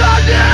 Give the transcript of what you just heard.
Sunday!